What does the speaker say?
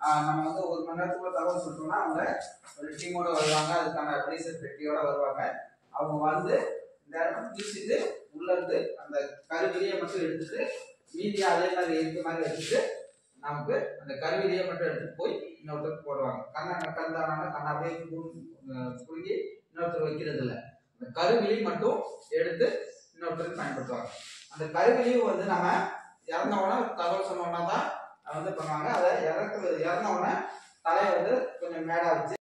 நம்ம வந்து ஒரு மணி நேரத்துக்குள்ள தகவல் சொல்லிட்டோம்னா அவங்க ஒரு டீமோட வருவாங்க அதுக்கான அட்வைசர் பெட்டியோட வருவாங்க. அவங்க வந்து இந்த இடத்துல பிடிச்சிட்டு உள்ள இருந்து அந்த கருவிலியை மட்டும் எடுத்துட்டு மீதி அதே மாதிரி இருக்க மாதிரி எடுத்துட்டு நமக்கு அந்த கருவிலியை மட்டும் எடுத்துட்டு போய் இன்னொருத்தருக்கு போடுவாங்க. கண்ணை கந்தானால கண்ணை அப்படியே புடுங்கி, இன்னொருத்தர் வைக்கிறது இல்லை அந்த கருவிலி மட்டும் எடுத்து இன்னொருத்தருக்கு பயன்படுத்துவாங்க. அந்த கருவிலையும் வந்து நம்ம இறந்தவொடனே தகவல் சொன்னோம்னா தான் வந்து பண்ணுவாங்க. இறக்குறது. இறந்தவொடனே தலையை வந்து கொஞ்சம் மேடா வச்சு